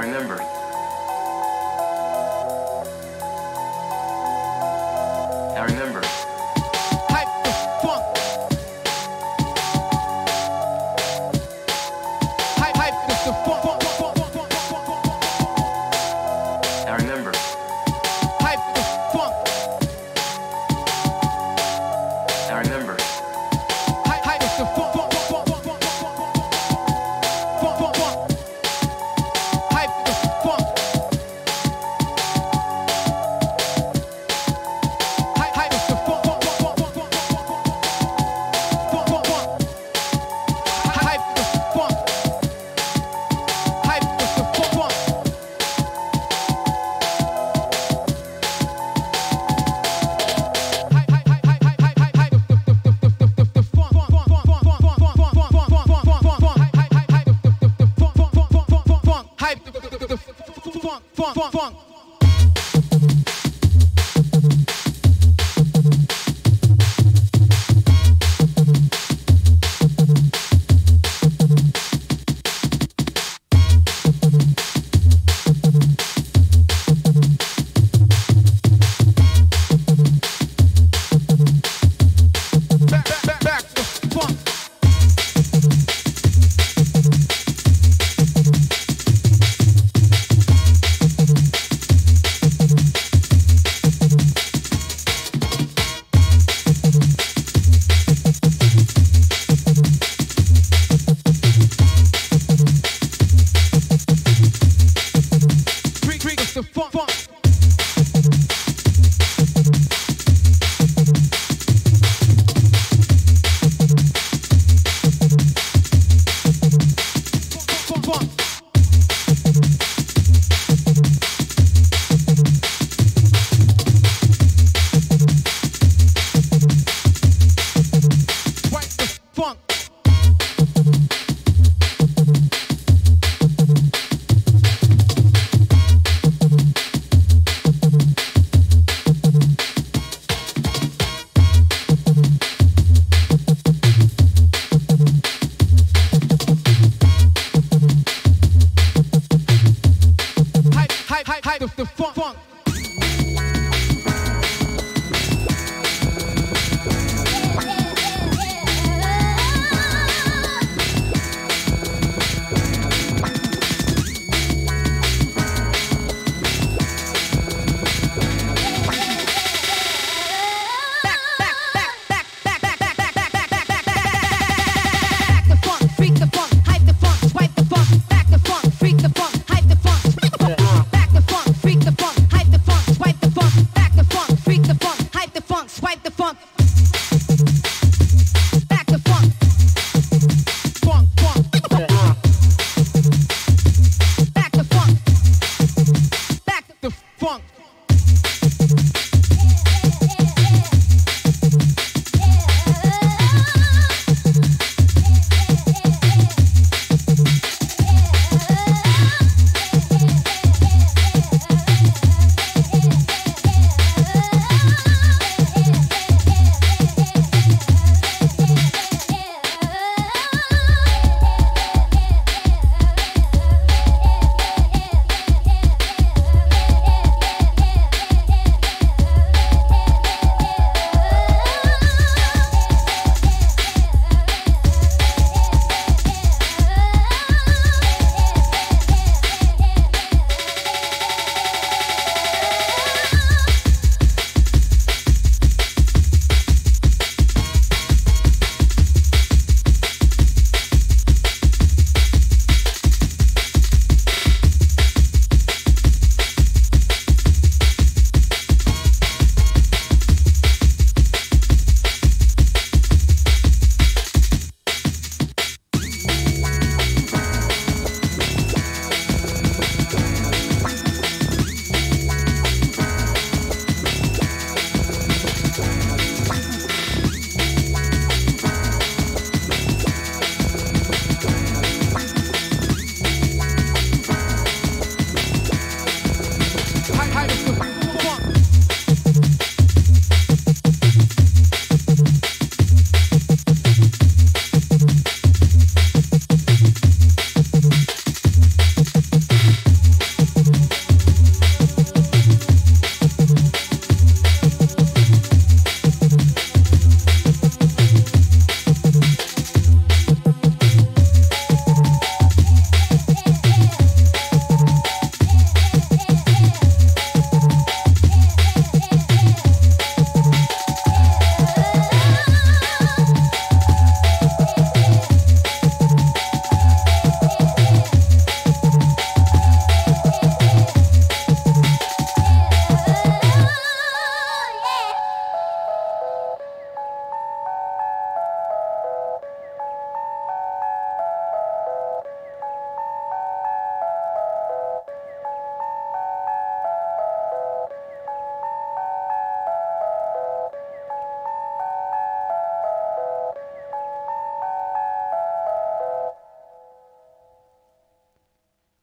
I remember. Funk, funk, funk.